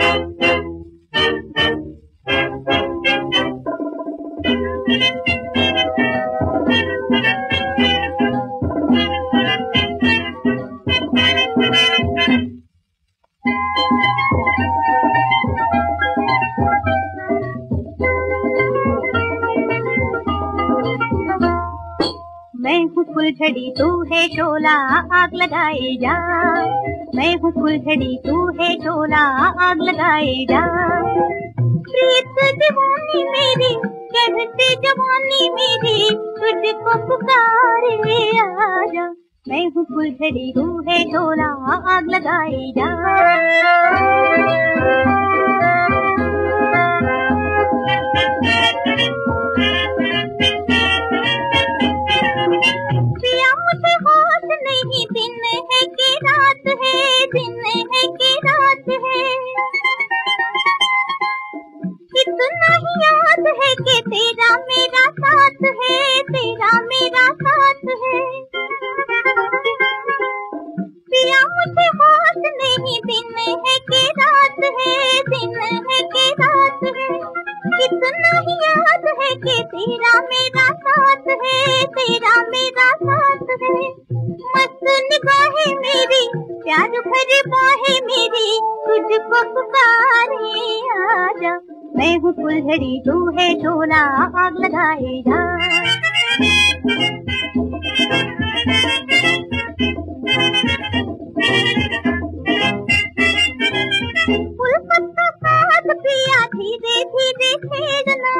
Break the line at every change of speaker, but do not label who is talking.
मैं हूँ फुलझड़ी तू है शोला, आग लगाए जा। मैं हूँ फुलझड़ी तू है शोला, आग लगाए जा। प्रीत दीवानी मेरी, कहते जवानी मेरी, तुझको पुकारे आजा। मैं हूँ फुलझड़ी तू है शोला, आग लगाए जा। याद है कि तेरा मेरा साथ है, तेरा मेरा साथ है। पिया मुझे हाथ नहीं, दिन है कि रात है, दिन है कि रात है। कितना ही याद है कि तेरा मेरा प्यार भरी बाहें मेरी, तुझको पुकारे आजा। मैं हूँ फुलझड़ी तू है शोला आग लगाए जा। फूल पत्ता साथ पिया धीरे धीरे छेड़ना